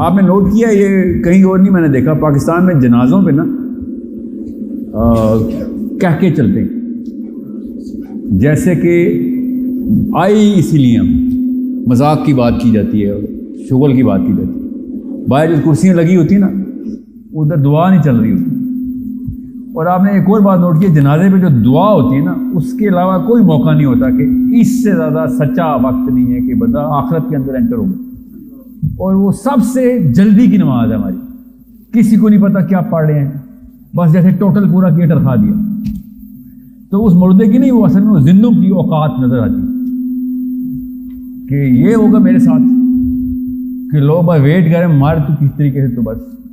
आपने नोट किया, ये कहीं और नहीं, मैंने देखा, पाकिस्तान में जनाजों पे ना कह के चलते हैं। जैसे कि आई इसीलिए मज़ाक की बात की जाती है, शुगल की बात की जाती है। बाहर जो कुर्सियाँ लगी होती ना, उधर दुआ नहीं चल रही होती। और आपने एक और बात नोट की, जनाजे पे जो दुआ होती है ना, उसके अलावा कोई मौका नहीं होता कि इससे ज़्यादा सच्चा वक्त नहीं है कि बंदा आखरत के अंदर एंटर होगा और वो सबसे जल्दी की नमाज़ है हमारी। किसी को नहीं पता क्या पढ़ रहे हैं। बस जैसे टोटल पूरा थिएटर खा दिया। तो उस मुर्दे की नहीं, वो असल में वो जिंदों की औकात नज़र आती। कि ये होगा मेरे साथ, कि लोग भाई वेट करें, मार तू किस तरीके से तो बस।